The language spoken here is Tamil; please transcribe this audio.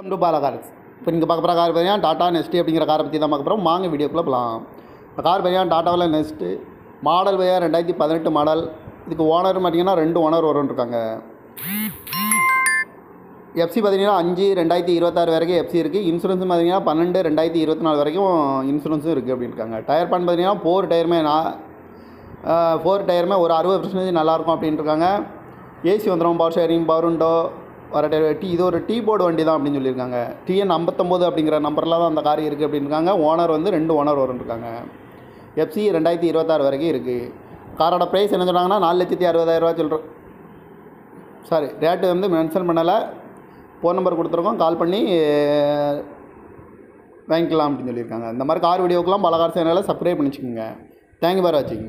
வெல்கம் டு பாலா கார்ஸ் இப்போ நீங்கள் பார்க்க போகிற கார் பார்த்தீங்கன்னா டாடா நெஸ்ட்டு அப்படிங்கிற காரை பற்றி தான் பார்க்க போகிறோம் வாங்க வீடியோக்குள்ளே போகலாம் இந்த கார் பார்த்தீங்கன்னா டாட்டாவில் நெஸ்ட்டு மாடல் பையா ரெண்டாயிரத்தி பதினெட்டு மாடல் இதுக்கு ஓனர் பார்த்தீங்கன்னா ரெண்டு ஓனர் வரும்னு இருக்காங்க. எஃப்சி பார்த்தீங்கன்னா அஞ்சு ரெண்டாயிரத்தி இருபத்தாறு வரைக்கும் எஃப்சி இருக்குது இன்சூரன்ஸ் பார்த்தீங்கன்னா பன்னெண்டு ரெண்டாயிரத்தி இருபத்தி நாலு வரைக்கும் இன்சூரன்ஸும் இருக்குது அப்படின்னு இருக்காங்க. டயர் பான் பார்த்தீங்கன்னா ஃபோர் டயருமே நான் ஃபோர் டயருமே ஒரு அறுபது பர்சன்டேஜ் நல்லாயிருக்கும் அப்படின்ட்டு இருக்காங்க. ஏசி வந்துடும் பவர் ஷேரிங் பவர் உண்டோ வர டீ இது ஒரு டீ போர்டு வண்டி தான் அப்படின்னு சொல்லியிருக்காங்க. டிஎன் ஐம்பத்தொம்போது அப்படிங்கிற நம்பரில் தான் அந்த கார் இருக்குது அப்படின்னு இருக்காங்க ஓனர் வந்து ரெண்டு ஓனர் வரும் இருக்காங்க எஃப்சி ரெண்டாயிரத்தி இருபத்தாறு வரைக்கும் இருக்குது காரோட ப்ரைஸ் என்ன சொன்னாங்கன்னா நாலு லட்சத்தி அறுபதாயிரரூவா சொல்கிறோம் சாரி ரேட்டு வந்து மென்ஷன் பண்ணலை. ஃபோன் நம்பர் கொடுத்துருக்கோம். கால் பண்ணி வாங்கிக்கலாம் அப்படின்னு சொல்லியிருக்காங்க. இந்த மாதிரி கார் வீடியோக்கெலாம் பல கார் சேனலில் சப்ஸ்கிரைப் பண்ணிச்சுக்கோங்க. தேங்க்யூ பார் வாட்சிங்